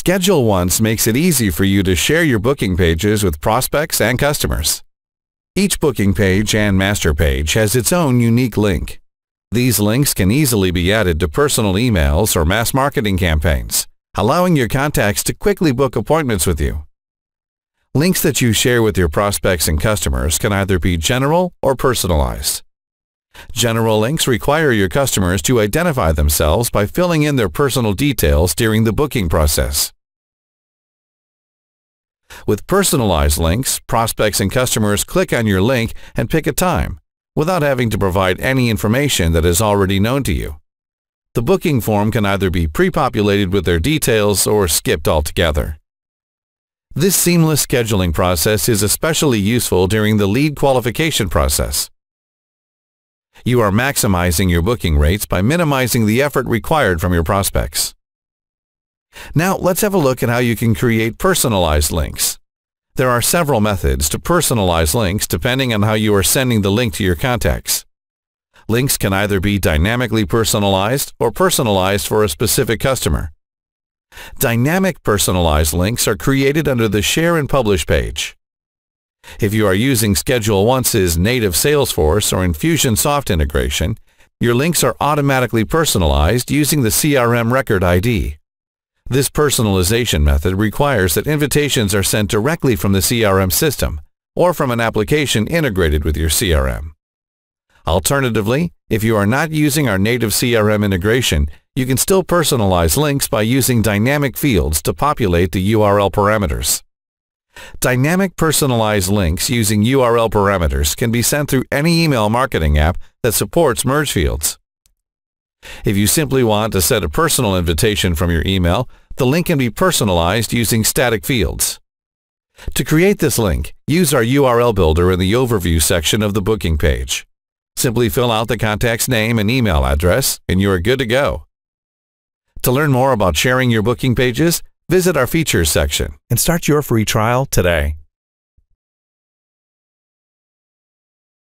ScheduleOnce makes it easy for you to share your booking pages with prospects and customers. Each booking page and master page has its own unique link. These links can easily be added to personal emails or mass marketing campaigns, allowing your contacts to quickly book appointments with you. Links that you share with your prospects and customers can either be general or personalized. General links require your customers to identify themselves by filling in their personal details during the booking process. With personalized links, prospects and customers click on your link and pick a time, without having to provide any information that is already known to you. The booking form can either be pre-populated with their details or skipped altogether. This seamless scheduling process is especially useful during the lead qualification process. You are maximizing your booking rates by minimizing the effort required from your prospects. Now let's have a look at how you can create personalized links. There are several methods to personalize links depending on how you are sending the link to your contacts. Links can either be dynamically personalized or personalized for a specific customer. Dynamic personalized links are created under the Share and Publish page. If you are using ScheduleOnce's native Salesforce or Infusionsoft integration, your links are automatically personalized using the CRM record ID. This personalization method requires that invitations are sent directly from the CRM system or from an application integrated with your CRM. Alternatively, if you are not using our native CRM integration, you can still personalize links by using dynamic fields to populate the URL parameters. Dynamic personalized links using URL parameters can be sent through any email marketing app that supports merge fields. If you simply want to set a personal invitation from your email, the link can be personalized using static fields. To create this link, use our URL builder in the overview section of the booking page. Simply fill out the contact's name and email address, and you are good to go. To learn more about sharing your booking pages, visit our features section and start your free trial today.